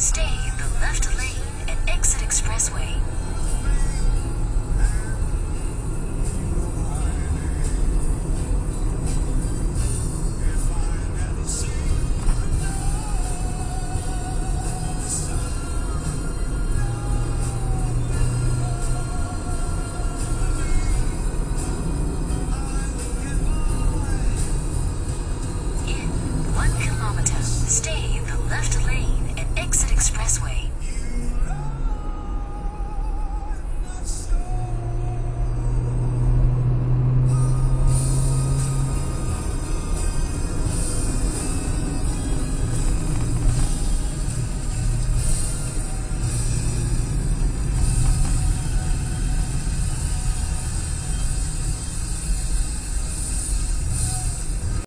Stay.